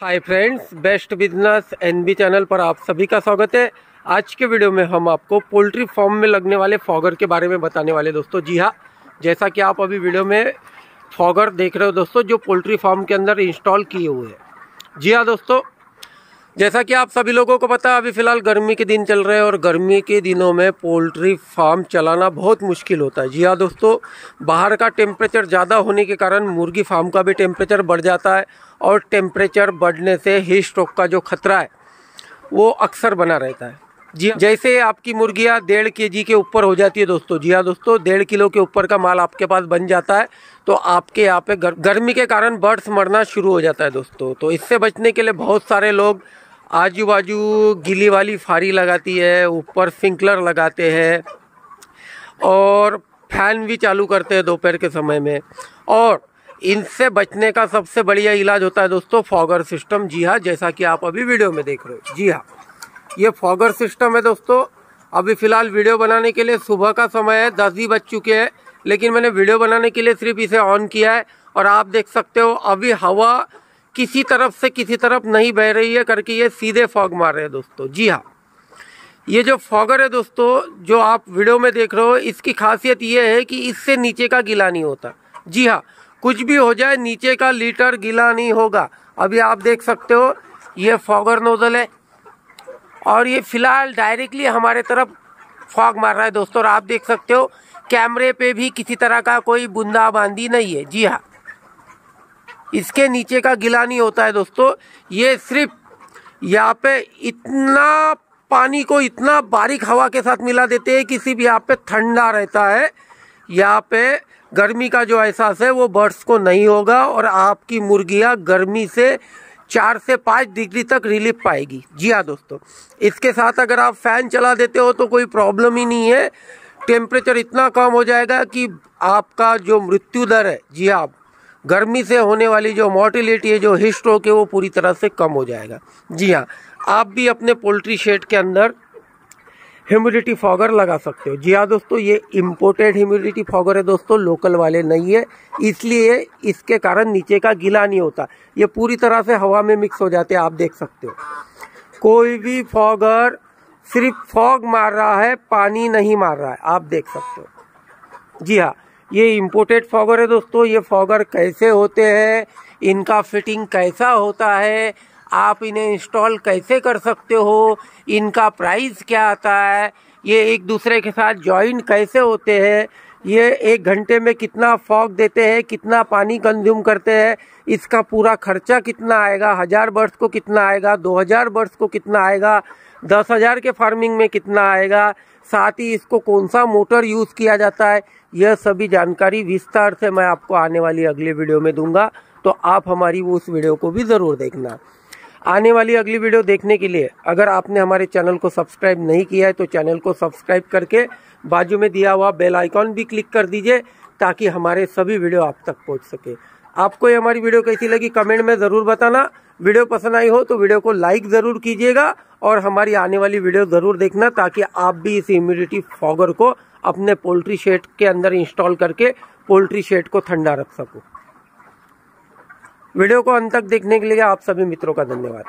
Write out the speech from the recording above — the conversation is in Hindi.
Hi friends best business NB channel पर आप सभी का स्वागत है। आज के वीडियो में हम आपको पोल्ट्री फॉर्म में लगने वाले फॉगर के बारे में बताने वाले दोस्तों। जी हाँ जैसा कि आप अभी वीडियो में फॉगर देख रहे हो दोस्तों, जो पोल्ट्री फार्म के अंदर इंस्टॉल किए हुए हैं। जी हाँ दोस्तों जैसा कि आप सभी लोगों को पता है, अभी फ़िलहाल गर्मी के दिन चल रहे हैं और गर्मी के दिनों में पोल्ट्री फार्म चलाना बहुत मुश्किल होता है। जी हाँ दोस्तों, बाहर का टेम्परेचर ज़्यादा होने के कारण मुर्गी फार्म का भी टेम्परेचर बढ़ जाता है और टेम्परेचर बढ़ने से ही स्ट्रोक का जो खतरा है, वो अक्सर बना रहता है। जी हाँ। जैसे आपकी मुर्गियाँ डेढ़ के जी के ऊपर हो जाती है दोस्तों, जी हाँ दोस्तों, डेढ़ किलो के ऊपर का माल आपके पास बन जाता है तो आपके यहाँ पे गर्मी के कारण बर्ड्स मरना शुरू हो जाता है दोस्तों। तो इससे बचने के लिए बहुत सारे लोग आजू बाजू गीली वाली फारी लगाती है, ऊपर स्प्रिंकलर लगाते हैं और फ़ैन भी चालू करते हैं दोपहर के समय में। और इनसे बचने का सबसे बढ़िया इलाज होता है दोस्तों फॉगर सिस्टम। जी हाँ जैसा कि आप अभी वीडियो में देख रहे हो। जी हाँ ये फॉगर सिस्टम है दोस्तों। अभी फ़िलहाल वीडियो बनाने के लिए सुबह का समय है, दस ही बज चुके हैं, लेकिन मैंने वीडियो बनाने के लिए सिर्फ़ इसे ऑन किया है और आप देख सकते हो अभी हवा किसी तरफ़ से किसी तरफ़ नहीं बह रही है करके ये सीधे फॉग मार रहे हैं दोस्तों। जी हाँ। ये जो फॉगर है दोस्तों, जो आप वीडियो में देख रहे हो, इसकी खासियत ये है कि इससे नीचे का गीला नहीं होता। जी हाँ कुछ भी हो जाए, नीचे का लीटर गीला नहीं होगा। अभी आप देख सकते हो, ये फॉगर नोजल है। और ये फ़िलहाल डायरेक्टली हमारे तरफ़ फॉग मार रहा है दोस्तों। और आप देख सकते हो, कैमरे पे भी किसी तरह का कोई बूंदाबांदी नहीं है। जी हाँ। इसके नीचे का गिला नहीं होता है दोस्तों। ये सिर्फ़ यहाँ पे इतना पानी को इतना बारीक हवा के साथ मिला देते हैं कि सिर्फ़ यहाँ पे ठंडा रहता है। यहाँ पे गर्मी का जो एहसास है वो बर्ड्स को नहीं होगा और आपकी मुर्गियाँ गर्मी से चार से पाँच डिग्री तक रिलीफ पाएगी। जी हाँ दोस्तों, इसके साथ अगर आप फ़ैन चला देते हो तो कोई प्रॉब्लम ही नहीं है। टेम्परेचर इतना कम हो जाएगा कि आपका जो मृत्यु दर है, जी हाँ गर्मी से होने वाली जो मोर्टिलिटी है, जो हिस्ट्रोक है, वो पूरी तरह से कम हो जाएगा। जी हाँ आप भी अपने पोल्ट्री शेड के अंदर ह्यूमिडिटी फॉगर लगा सकते हो। जी हाँ दोस्तों, ये इम्पोर्टेड ह्यूमिडिटी फॉगर है दोस्तों लोकल वाले नहीं है। इसलिए इसके कारण नीचे का गीला नहीं होता। ये पूरी तरह से हवा में मिक्स हो जाते हैं, आप देख सकते हो। कोई भी फॉगर सिर्फ़ फॉग मार रहा है, पानी नहीं मार रहा है, आप देख सकते हो। जी हाँ ये इम्पोर्टेड फॉगर है दोस्तों, ये फॉगर कैसे होते हैं, इनका फिटिंग कैसा होता है, आप इन्हें इंस्टॉल कैसे कर सकते हो, इनका प्राइस क्या आता है, ये एक दूसरे के साथ ज्वाइन कैसे होते हैं, ये एक घंटे में कितना फॉग देते हैं, कितना पानी कंज्यूम करते हैं, इसका पूरा खर्चा कितना आएगा, हज़ार बर्ड्स को कितना आएगा, दो हज़ार बर्ड्स को कितना आएगा दस हज़ार के फ़ार्मिंग में कितना आएगा? साथ ही इसको कौन सा मोटर यूज़ किया जाता है? यह सभी जानकारी विस्तार से मैं आपको आने वाली अगली वीडियो में दूँगा। तो आप हमारी वो उस वीडियो को भी ज़रूर देखना। आने वाली अगली वीडियो देखने के लिए अगर आपने हमारे चैनल को सब्सक्राइब नहीं किया है तो चैनल को सब्सक्राइब करके बाजू में दिया हुआ बेल आइकॉन भी क्लिक कर दीजिए, ताकि हमारे सभी वीडियो आप तक पहुँच सके। आपको ये हमारी वीडियो कैसी लगी कमेंट में ज़रूर बताना। वीडियो पसंद आई हो तो वीडियो को लाइक ज़रूर कीजिएगा। और हमारी आने वाली वीडियो ज़रूर देखना ताकि आप भी इस इम्यूनिटी फॉगर को अपने पोल्ट्री शेड के अंदर इंस्टॉल करके पोल्ट्री शेड को ठंडा रख सको। वीडियो को अंत तक देखने के लिए आप सभी मित्रों का धन्यवाद।